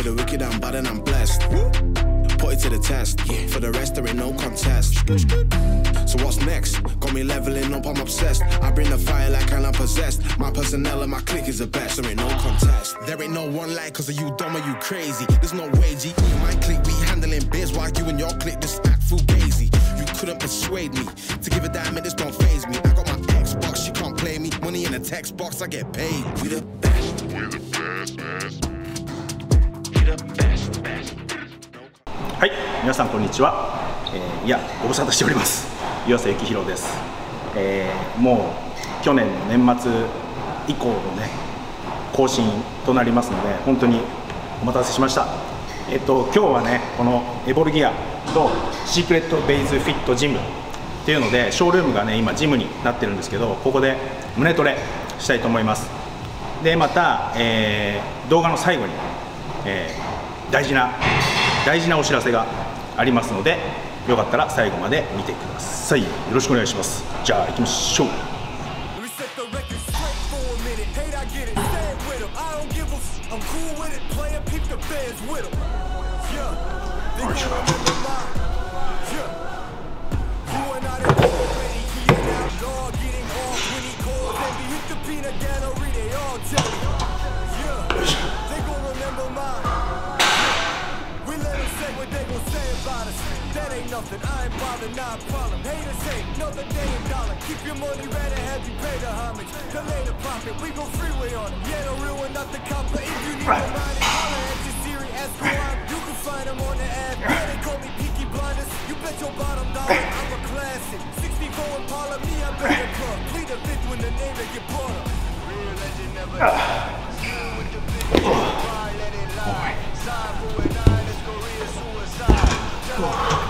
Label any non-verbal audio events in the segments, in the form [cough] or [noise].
For the wicked, I'm bad and I'm blessed. Put it to the test. For the rest, there ain't no contest. So what's next? Got me leveling up, I'm obsessed. I bring the fire like I'm possessed. My personnel and my clique is the best. There ain't no contest. There ain't no one like, cause are you dumb or you crazy? There's no way, G. My clique, we handling biz while you and your clique just act fugazi. You couldn't persuade me to give a damn, it just don't phase me. I got my Xbox, you can't play me. Money in a text box, I get paid. We the best. We the best, best. はい、皆さんこんにちは。えーいや、ご無沙汰しております。岩瀬幸宏です。えーもう去年の年末以降のね更新となりますので、本当にお待たせしました。えっと今日はねこのエボルギアとシークレットベイズフィットジムっていうのでショールームがね今ジムになってるんですけど、ここで胸トレしたいと思います。でまた、えー動画の最後に、えー大事な大事なお知らせがありますのでよかったら最後まで見てください。よろしくお願いします。じゃあ行きましょう。Go on. Yeah, the real one, not the cop, but if you need a mind, holler at your Siri, ask who I'm. You can find them on the app. Yeah, they call me Peaky Blinders. You bet your bottom dollar, [laughs] I'm a classic. 64 Impala, me, I bet the club. Plead the fifth when the name that get brought up. Real legend never die. With the big ride, let it lie. Side for a nine, it's Korea suicide.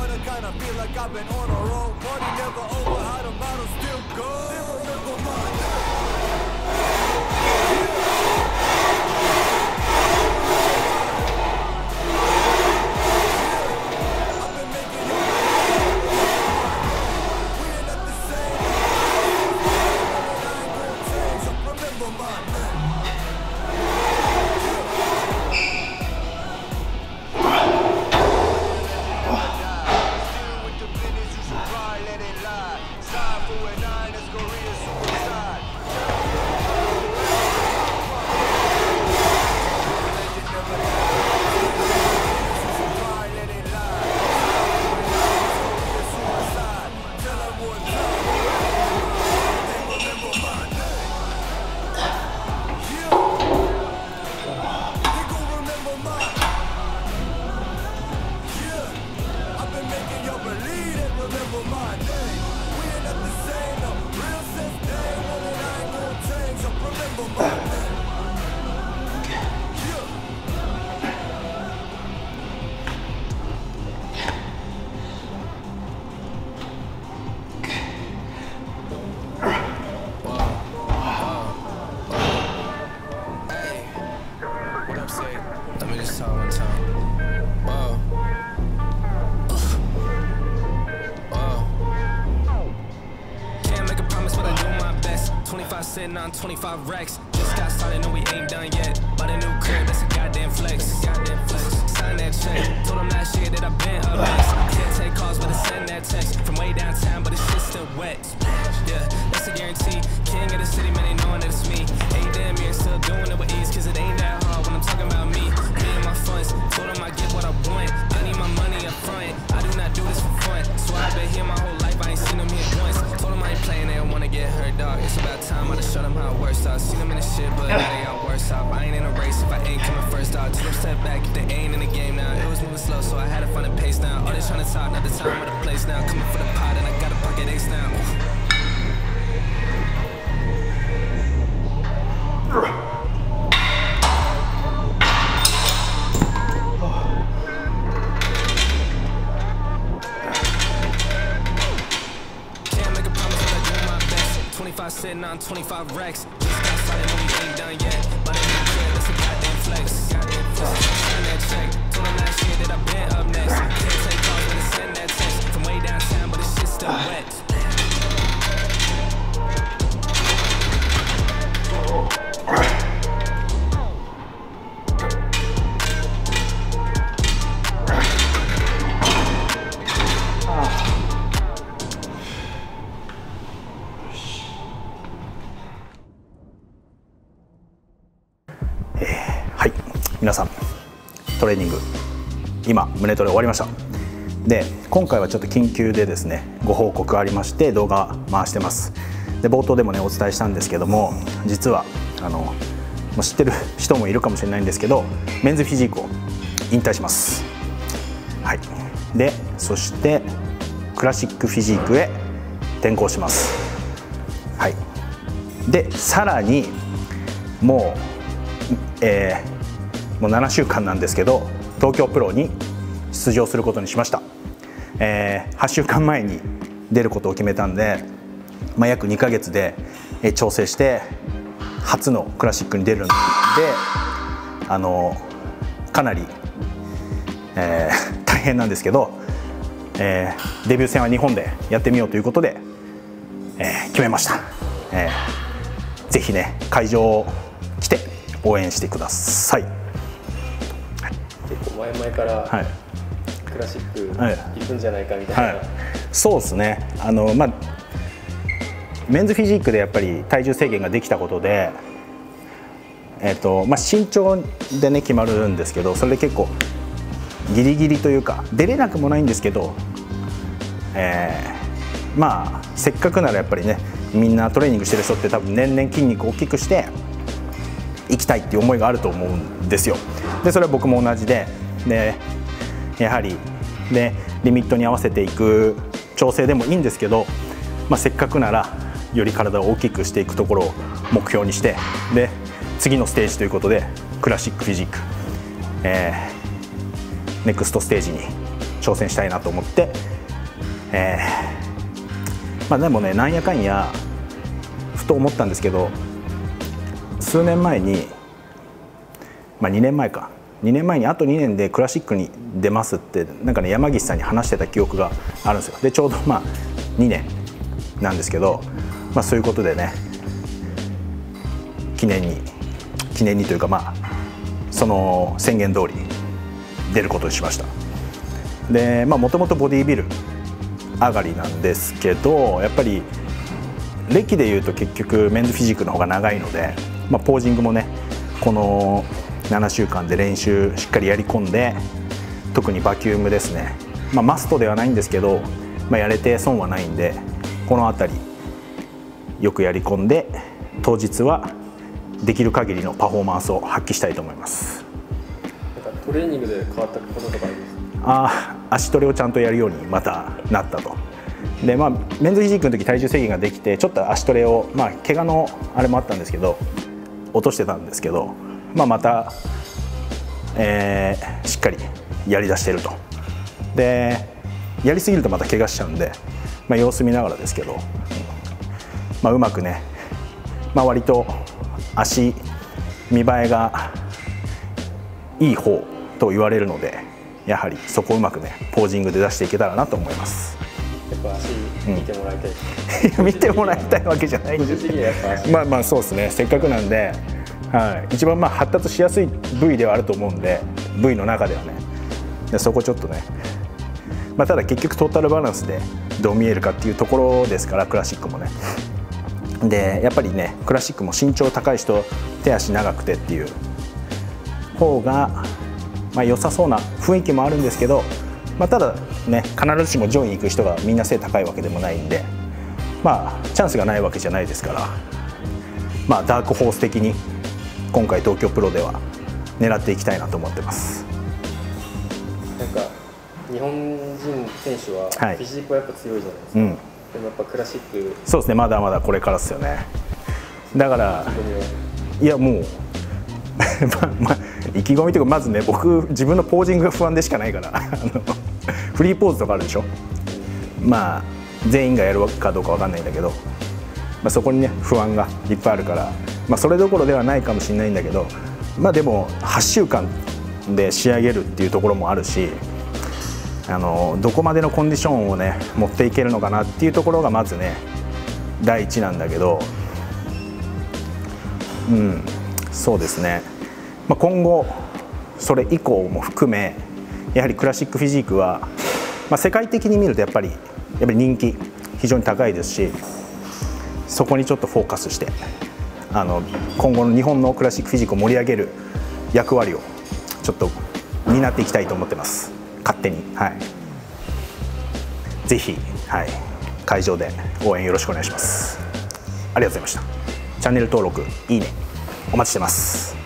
kinda feel like I've been on a roll. Party never over, how the bottle still go. They remember my Let me just talk one time. Whoa. Whoa. Can't make a promise, but I do my best. 25 cent on 25 racks. Just got started, no, we ain't done yet. But a new crib, that's a goddamn flex. Goddamn flex. Sign that check. Told them last year that I've been a mess. Can't take calls, but I send that text. From way downtown, but it's just still wet. Yeah, that's a guarantee. King of the city, man, seen them in the shit, but now they all worse off. I ain't in a race if I ain't coming first off. Took a step back they ain't in the game now. It was moving slow, so I had to find a pace now. All they trying to talk, not the time or the place now. Coming for the pot, and I got a pocket ace now. sitting on 25 racks done yet. But I ain't care, that's a goddamn flex. That check. Told them last year that I've been up next. Can't take calls when they send that text. From way downtown, but still wet. トレーニング。今胸トレ終わりました。で今回はちょっと緊急でですねご報告ありまして動画回してます。で冒頭でもねお伝えしたんですけども実はあの知ってる人もいるかもしれないんですけどメンズフィジークを引退します。はい。でそしてクラシックフィジークへ転向します。はい。でさらにもうえーもう7週間なんですけど東京プロに出場することにしました、えー8週間前に出ることを決めたんで、まあ、約2ヶ月で、調整して初のクラシックに出るんであのかなり、えー [laughs] 大変なんですけど、えーデビュー戦は日本でやってみようということで、えー決めました、えーぜひね会場来て応援してください。前々からはい。クラシックはい行くんじゃないかみたいな、はい、そうですね。あの、まあ、メンズフィジークでやっぱり体重制限ができたことで、えっとまあ、身長でね決まるんですけどそれで結構ギリギリというか出れなくもないんですけど、えーまあせっかくならやっぱりねみんなトレーニングしてる人って多分年々筋肉を大きくして行きたいっていう思いがあると思うんですよ。でそれは僕も同じででやはりでリミットに合わせていく調整でもいいんですけど、まあ、せっかくならより体を大きくしていくところを目標にしてで次のステージということでクラシックフィジーク、えーネクストステージに挑戦したいなと思って、えーまあ、でもねなんやかんやふと思ったんですけど数年前に、まあ、2年前か。2年前にあと2年でクラシックに出ますってなんかね山岸さんに話してた記憶があるんですよ。でちょうどまあ2年なんですけど、まあ、そういうことでね記念に記念にというかまあその宣言通り出ることにしました。でまあもともとボディービル上がりなんですけどやっぱり歴でいうと結局メンズフィジークの方が長いので、まあ、ポージングもねこの7週間で練習しっかりやり込んで特にバキュームですね、まあ、マストではないんですけど、まあ、やれて損はないんでこの辺りよくやり込んで当日はできる限りのパフォーマンスを発揮したいと思います。トレーニングで変わったこととかあります？あー足トレをちゃんとやるようにまたなったと。でまあメンズフィジークの時体重制限ができてちょっと足トレをまあ怪我のあれもあったんですけど落としてたんですけど、まあ、また、えーしっかりやりだしてると。でやりすぎるとまた怪我しちゃうんで、まあ、様子見ながらですけど、まあ、うまくね、まあ、割と足見栄えがいい方と言われるのでやはりそこをうまくねポージングで出していけたらなと思います。やっぱ足見てもらいたい、[laughs] 見てもらいたいわけじゃないんですまあまあそうですね。せっかくなんで、はい、一番まあ発達しやすい部位ではあると思うんで部位の中ではね。でそこちょっとね、まあ、ただ結局トータルバランスでどう見えるかっていうところですからクラシックもね。でやっぱりねクラシックも身長高い人手足長くてっていう方が、まあ、良さそうな雰囲気もあるんですけど、まあ、ただね必ずしも上位に行く人がみんな背高いわけでもないんでまあチャンスがないわけじゃないですからまあダークホース的に今回東京プロでは狙っていきたいなと思ってます。なんか日本人選手ははい。フィジークはやっぱ強いじゃないですか、うん。でもやっぱクラシック。そうですねまだまだこれからですよね。だからいやもう [laughs] まま意気込みというかまずね僕自分のポージングが不安でしかないから [laughs] フリーポーズとかあるでしょ？まあ全員がやるかどうかわかんないんだけど、まあ、そこにね不安がいっぱいあるから、まあ、それどころではないかもしれないんだけどまあでも8週間で仕上げるっていうところもあるしあのどこまでのコンディションをね持っていけるのかなっていうところがまずね第一なんだけどうんそうですね、まあ、今後それ以降も含めやはりクラシックフィジークは、まあ、世界的に見るとやっぱりやっぱり人気非常に高いですしそこにちょっとフォーカスしてあの今後の日本のクラシックフィジックを盛り上げる役割をちょっと担っていきたいと思ってます。勝手に。はい。ぜひ、はい、会場で応援よろしくお願いします。ありがとうございました。チャンネル登録いいねお待ちしてます。